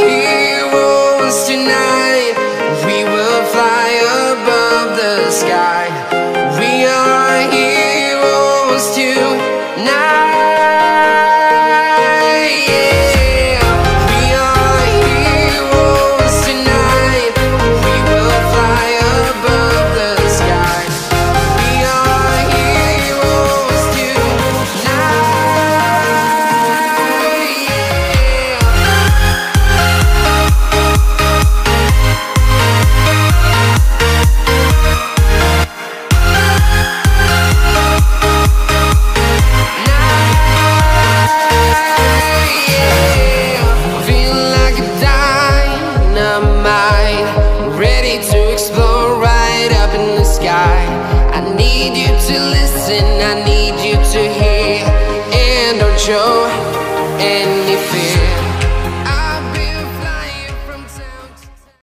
heroes tonight. We will fly above the sky. We are heroes tonight. Right up in the sky. I need you to listen, I need you to hear, and don't show.